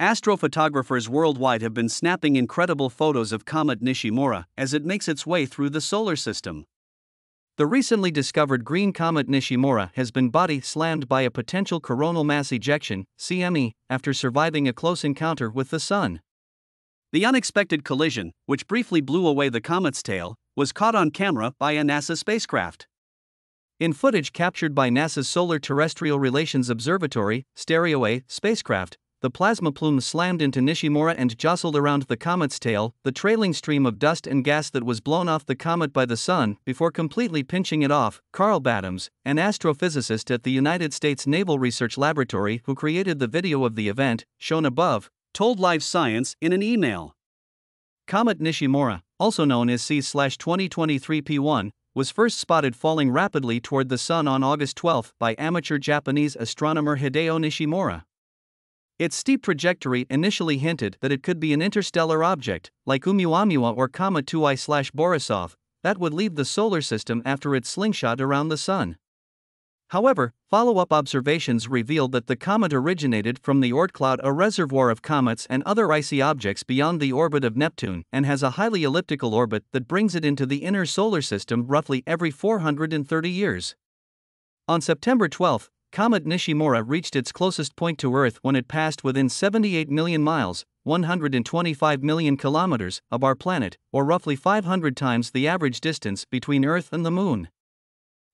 Astrophotographers worldwide have been snapping incredible photos of Comet Nishimura as it makes its way through the solar system. The recently discovered green comet Nishimura has been body slammed by a potential coronal mass ejection (CME) after surviving a close encounter with the Sun. The unexpected collision, which briefly blew away the comet's tail, was caught on camera by a NASA spacecraft. In footage captured by NASA's Solar Terrestrial Relations Observatory, STEREO-A spacecraft, the plasma plume slammed into Nishimura and jostled around the comet's tail, the trailing stream of dust and gas that was blown off the comet by the sun before completely pinching it off. Karl Battams, an astrophysicist at the United States Naval Research Laboratory who created the video of the event, shown above, told Live Science in an email. Comet Nishimura, also known as C/2023 P1, was first spotted falling rapidly toward the sun on August 12 by amateur Japanese astronomer Hideo Nishimura. Its steep trajectory initially hinted that it could be an interstellar object, like Oumuamua or Comet 2I Borisov, that would leave the solar system after its slingshot around the Sun. However, follow up observations revealed that the comet originated from the Oort cloud, a reservoir of comets and other icy objects beyond the orbit of Neptune, and has a highly elliptical orbit that brings it into the inner solar system roughly every 430 years. On September 12, Comet Nishimura reached its closest point to Earth when it passed within 78 million miles, 125 million kilometers, of our planet, or roughly 500 times the average distance between Earth and the Moon.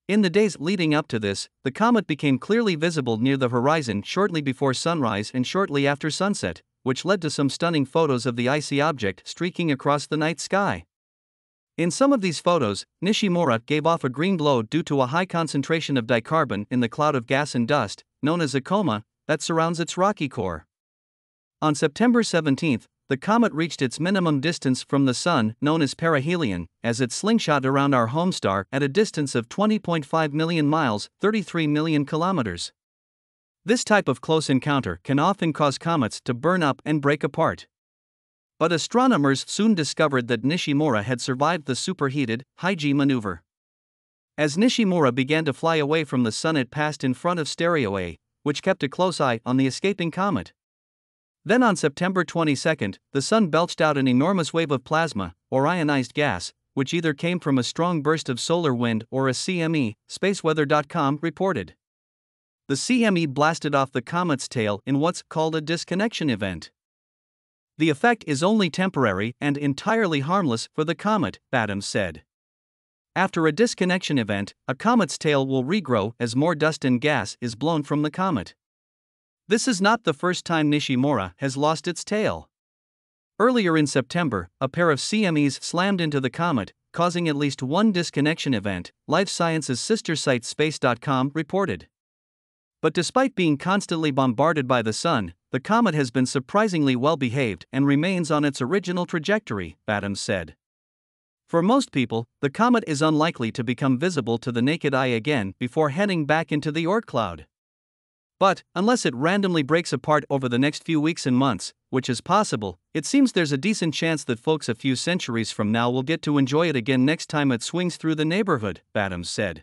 In the days leading up to this, the comet became clearly visible near the horizon shortly before sunrise and shortly after sunset, which led to some stunning photos of the icy object streaking across the night sky. In some of these photos, Nishimura gave off a green glow due to a high concentration of dicarbon in the cloud of gas and dust, known as a coma, that surrounds its rocky core. On September 17, the comet reached its minimum distance from the Sun, known as perihelion, as it slingshot around our home star at a distance of 20.5 million miles, 33 million kilometers. This type of close encounter can often cause comets to burn up and break apart. But astronomers soon discovered that Nishimura had survived the superheated, G maneuver. As Nishimura began to fly away from the sun, it passed in front of Stereo-A, which kept a close eye on the escaping comet. Then on September 22, the sun belched out an enormous wave of plasma, or ionized gas, which either came from a strong burst of solar wind or a CME, spaceweather.com reported. The CME blasted off the comet's tail in what's called a disconnection event. The effect is only temporary and entirely harmless for the comet, Battams said. After a disconnection event, a comet's tail will regrow as more dust and gas is blown from the comet. This is not the first time Nishimura has lost its tail. Earlier in September, a pair of CMEs slammed into the comet, causing at least one disconnection event, Live Science's sister site Space.com reported. But despite being constantly bombarded by the sun, the comet has been surprisingly well behaved and remains on its original trajectory, Battams said. For most people, the comet is unlikely to become visible to the naked eye again before heading back into the Oort cloud. But, unless it randomly breaks apart over the next few weeks and months, which is possible, it seems there's a decent chance that folks a few centuries from now will get to enjoy it again next time it swings through the neighborhood, Battams said.